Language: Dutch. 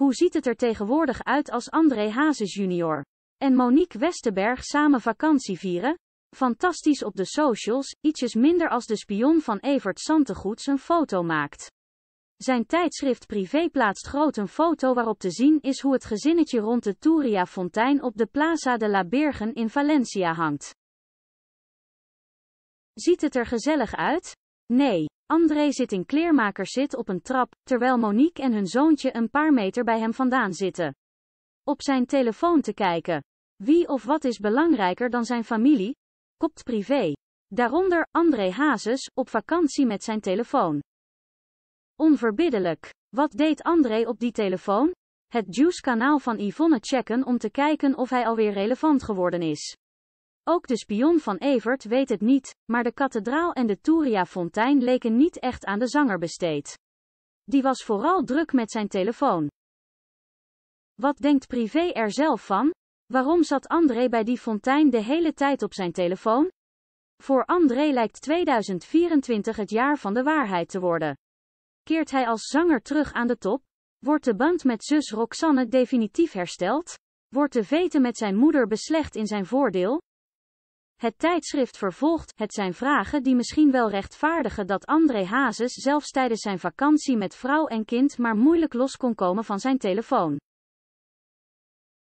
Hoe ziet het er tegenwoordig uit als André Hazes junior en Monique Westerberg samen vakantie vieren? Fantastisch op de socials, ietsjes minder als de spion van Evert Santegoeds een foto maakt. Zijn tijdschrift Privé plaatst groot een foto waarop te zien is hoe het gezinnetje rond de Turia-fontein op de Plaza de la Bergen in Valencia hangt. Ziet het er gezellig uit? Nee. André zit in kleermakerszit op een trap, terwijl Monique en hun zoontje een paar meter bij hem vandaan zitten. Op zijn telefoon te kijken. Wie of wat is belangrijker dan zijn familie? Kopt privé. Daaronder, André Hazes, op vakantie met zijn telefoon. Onverbiddelijk. Wat deed André op die telefoon? Het Juice-kanaal van Yvonne checken om te kijken of hij alweer relevant geworden is. Ook de spion van Evert weet het niet, maar de kathedraal en de Turia-fontein leken niet echt aan de zanger besteed. Die was vooral druk met zijn telefoon. Wat denkt Privé er zelf van? Waarom zat André bij die fontein de hele tijd op zijn telefoon? Voor André lijkt 2024 het jaar van de waarheid te worden. Keert hij als zanger terug aan de top? Wordt de band met zus Roxanne definitief hersteld? Wordt de vete met zijn moeder beslecht in zijn voordeel? Het tijdschrift vervolgt, het zijn vragen die misschien wel rechtvaardigen dat André Hazes zelfs tijdens zijn vakantie met vrouw en kind maar moeilijk los kon komen van zijn telefoon.